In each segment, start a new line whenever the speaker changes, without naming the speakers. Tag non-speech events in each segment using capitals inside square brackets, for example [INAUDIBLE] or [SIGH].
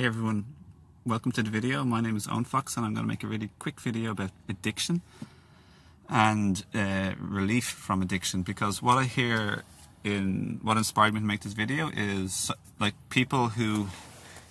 Hey everyone, welcome to the video. My name is Owen Fox and I'm going to make a really quick video about addiction and uh, relief from addiction because what I hear in what inspired me to make this video is like people who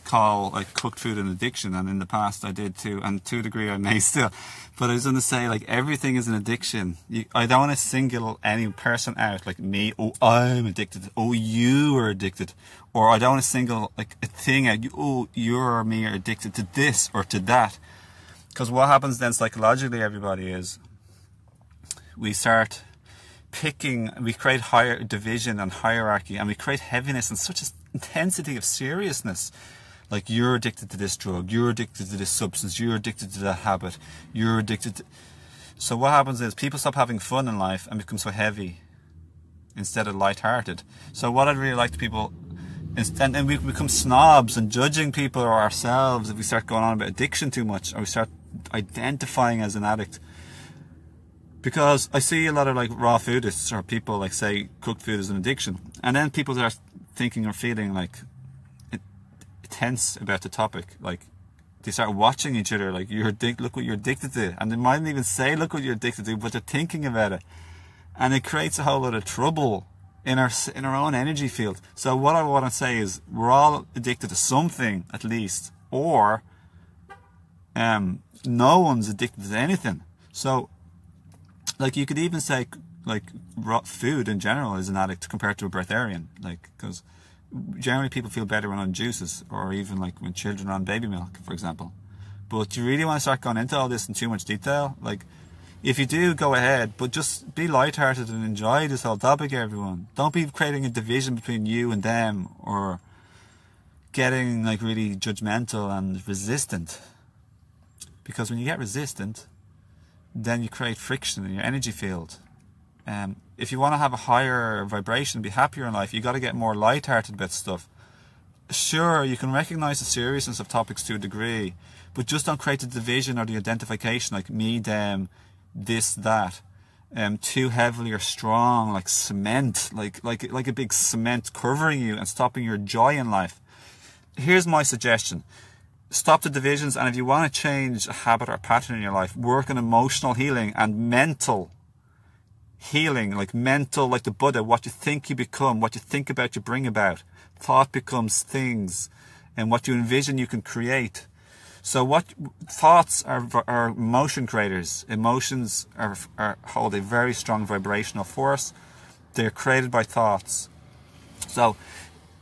call like cooked food an addiction and in the past I did too and to a degree I may still. But I was going to say like everything is an addiction. You, I don't want to single any person out like me oh I'm addicted oh you are addicted or I don't want to single like a thing out oh you or me are addicted to this or to that. Because what happens then psychologically everybody is we start picking we create higher division and hierarchy and we create heaviness and such intensity of seriousness like you're addicted to this drug, you're addicted to this substance, you're addicted to that habit, you're addicted to... So what happens is people stop having fun in life and become so heavy instead of light-hearted. So what I'd really like to people and, and we become snobs and judging people or ourselves if we start going on about addiction too much or we start identifying as an addict because I see a lot of like raw foodists or people like say cooked food is an addiction and then people start thinking or feeling like tense about the topic. Like they start watching each other. Like you're addicted. Look what you're addicted to, and they mightn't even say, "Look what you're addicted to," but they're thinking about it, and it creates a whole lot of trouble in our in our own energy field. So what I want to say is, we're all addicted to something at least, or um, no one's addicted to anything. So, like you could even say, like food in general is an addict compared to a breatharian, like because generally people feel better when on juices or even like when children are on baby milk, for example. But you really want to start going into all this in too much detail? Like, if you do, go ahead, but just be light-hearted and enjoy this whole topic, everyone. Don't be creating a division between you and them or getting like really judgmental and resistant. Because when you get resistant, then you create friction in your energy field um, if you want to have a higher vibration, be happier in life, you got to get more light-hearted about stuff. Sure, you can recognize the seriousness of topics to a degree, but just don't create the division or the identification like me, them, this, that. Um, too heavily or strong, like cement, like like like a big cement covering you and stopping your joy in life. Here's my suggestion: stop the divisions, and if you want to change a habit or pattern in your life, work on emotional healing and mental healing, like mental, like the Buddha, what you think you become, what you think about you bring about. Thought becomes things, and what you envision you can create. So what thoughts are, are emotion creators. Emotions are, are hold a very strong vibrational force. They're created by thoughts. So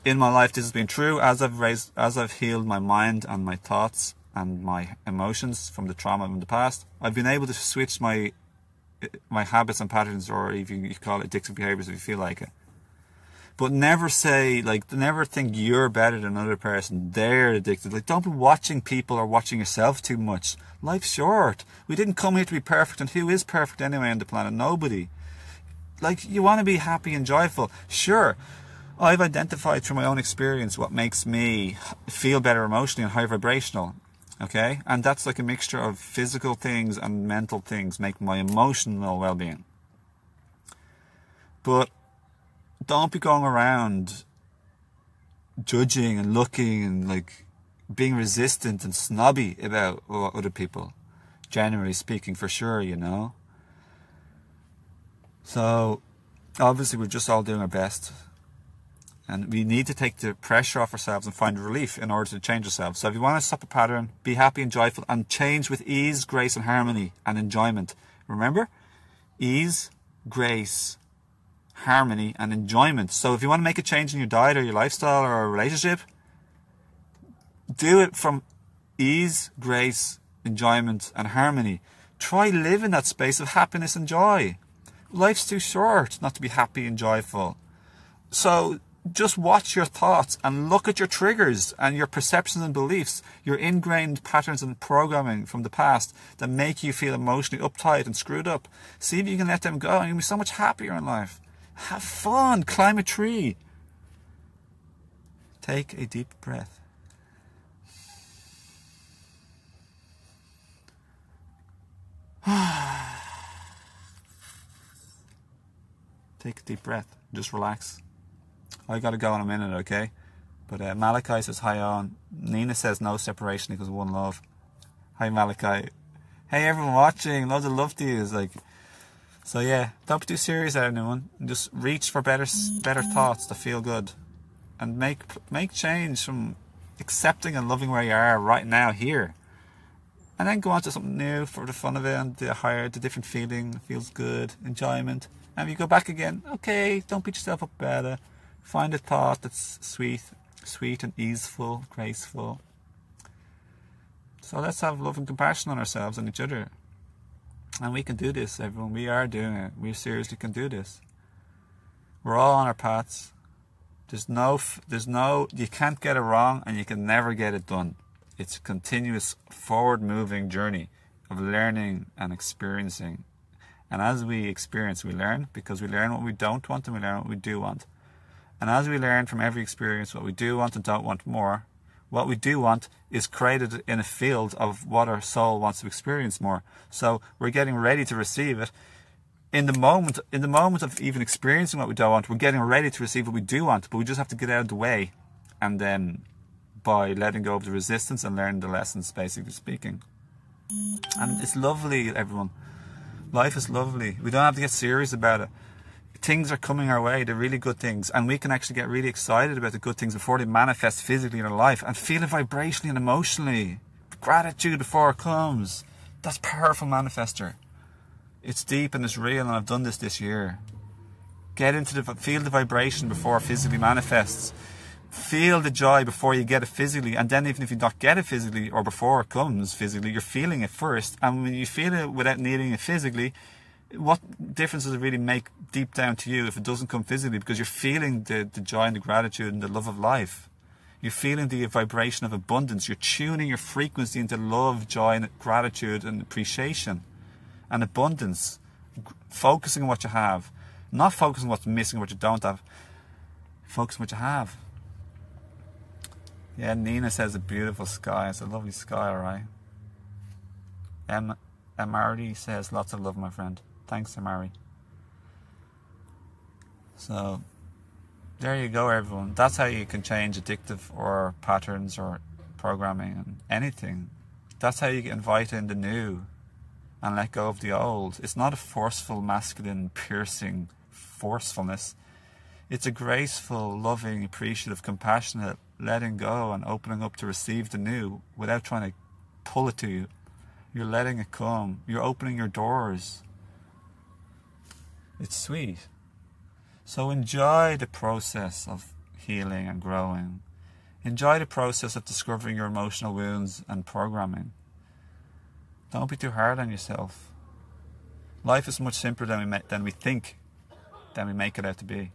in my life, this has been true as I've raised, as I've healed my mind and my thoughts and my emotions from the trauma in the past. I've been able to switch my my habits and patterns, or even you call it addictive behaviors if you feel like it. But never say, like, never think you're better than another person. They're addicted. Like, don't be watching people or watching yourself too much. Life's short. We didn't come here to be perfect, and who is perfect anyway on the planet? Nobody. Like, you want to be happy and joyful. Sure, I've identified through my own experience what makes me feel better emotionally and high vibrational okay? And that's like a mixture of physical things and mental things make my emotional well-being. But don't be going around judging and looking and like being resistant and snobby about other people generally speaking for sure you know? So obviously we're just all doing our best and we need to take the pressure off ourselves and find relief in order to change ourselves. So if you want to stop a pattern, be happy and joyful and change with ease, grace and harmony and enjoyment. Remember? Ease, grace, harmony and enjoyment. So if you want to make a change in your diet or your lifestyle or a relationship, do it from ease, grace, enjoyment and harmony. Try live in that space of happiness and joy. Life's too short not to be happy and joyful. So just watch your thoughts and look at your triggers and your perceptions and beliefs, your ingrained patterns and programming from the past that make you feel emotionally uptight and screwed up. See if you can let them go and you'll be so much happier in life. Have fun, climb a tree. Take a deep breath. [SIGHS] Take a deep breath. Just relax. I gotta go in a minute, okay? But uh, Malachi says hi Owen. Nina says no separation because one love. Hi Malachi. Hey everyone watching, loads of love to you. It's like, so yeah, don't be too serious anyone. Just reach for better, better thoughts to feel good, and make make change from accepting and loving where you are right now here, and then go on to something new for the fun of it and the higher, the different feeling feels good, enjoyment. And you go back again, okay, don't beat yourself up it. Find a thought that's sweet, sweet and easeful, graceful. So let's have love and compassion on ourselves and each other. And we can do this, everyone. We are doing it. We seriously can do this. We're all on our paths. There's no, there's no, you can't get it wrong and you can never get it done. It's a continuous forward moving journey of learning and experiencing. And as we experience, we learn because we learn what we don't want and we learn what we do want. And as we learn from every experience what we do want and don't want more, what we do want is created in a field of what our soul wants to experience more. So we're getting ready to receive it. In the moment, in the moment of even experiencing what we don't want, we're getting ready to receive what we do want, but we just have to get out of the way, and then by letting go of the resistance and learning the lessons, basically speaking. And it's lovely, everyone. Life is lovely. We don't have to get serious about it things are coming our way, they're really good things, and we can actually get really excited about the good things before they manifest physically in our life and feel it vibrationally and emotionally. Gratitude before it comes. That's powerful manifester. It's deep and it's real, and I've done this this year. Get into the feel the vibration before it physically manifests. Feel the joy before you get it physically, and then even if you don't get it physically or before it comes physically, you're feeling it first. And when you feel it without needing it physically, what difference does it really make deep down to you if it doesn't come physically? Because you're feeling the, the joy and the gratitude and the love of life. You're feeling the vibration of abundance. You're tuning your frequency into love, joy, and gratitude and appreciation and abundance. Focusing on what you have, not focusing on what's missing, what you don't have. Focus on what you have. Yeah, Nina says a beautiful sky. It's a lovely sky, alright. Em, Emardi says lots of love, my friend. Thanks, Amari. So, there you go, everyone. That's how you can change addictive or patterns or programming and anything. That's how you invite in the new and let go of the old. It's not a forceful, masculine, piercing forcefulness. It's a graceful, loving, appreciative, compassionate letting go and opening up to receive the new without trying to pull it to you. You're letting it come. You're opening your doors. It's sweet. So enjoy the process of healing and growing. Enjoy the process of discovering your emotional wounds and programming. Don't be too hard on yourself. Life is much simpler than we, than we think, than we make it out to be.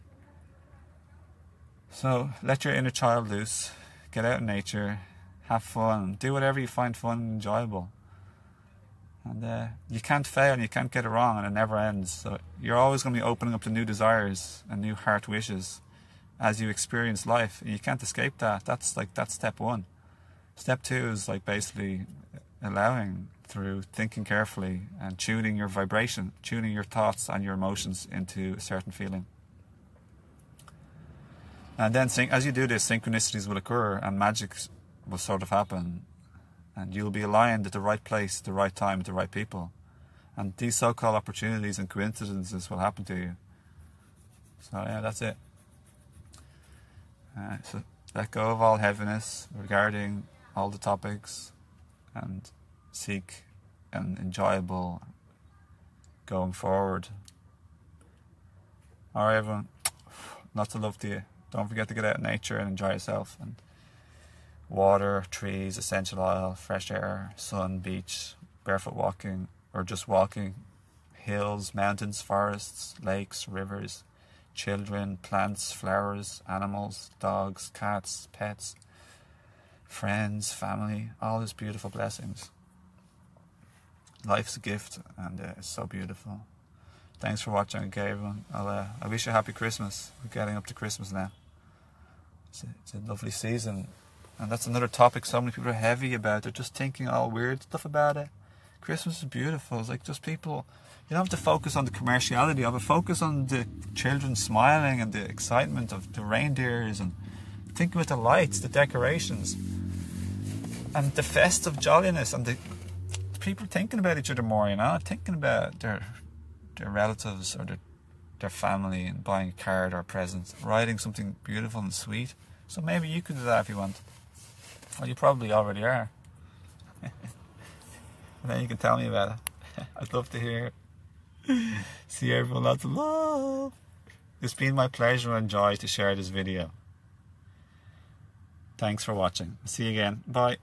So let your inner child loose, get out in nature, have fun, do whatever you find fun and enjoyable. And uh, you can't fail and you can't get it wrong, and it never ends. So you're always going to be opening up to new desires and new heart wishes as you experience life. And you can't escape that. That's like that's step one. Step two is like basically allowing through thinking carefully and tuning your vibration, tuning your thoughts and your emotions into a certain feeling. And then, as you do this, synchronicities will occur and magic will sort of happen and you'll be aligned at the right place, the right time, with the right people. And these so called opportunities and coincidences will happen to you. So, yeah, that's it. Uh, so, let go of all heaviness regarding all the topics and seek an enjoyable going forward. Alright, everyone. [SIGHS] Lots of love to you. Don't forget to get out in nature and enjoy yourself. And water, trees, essential oil, fresh air, sun, beach, barefoot walking, or just walking, hills, mountains, forests, lakes, rivers, children, plants, flowers, animals, dogs, cats, pets, friends, family, all these beautiful blessings. Life's a gift and uh, it's so beautiful. Thanks for watching, okay, everyone. I'll, uh, I wish you a happy Christmas. We're getting up to Christmas now. It's a, it's a lovely season and that's another topic so many people are heavy about. They're just thinking all weird stuff about it. Christmas is beautiful. It's like just people, you don't have to focus on the commerciality of it. Focus on the children smiling and the excitement of the reindeers and think about the lights, the decorations, and the festive jolliness, and the people thinking about each other more. You know, thinking about their their relatives or their their family and buying a card or a present, writing something beautiful and sweet. So maybe you could do that if you want. Well, you probably already are. [LAUGHS] then you can tell me about it. [LAUGHS] I'd love to hear. [LAUGHS] See everyone, lots of love. It's been my pleasure and joy to share this video. Thanks for watching. See you again. Bye.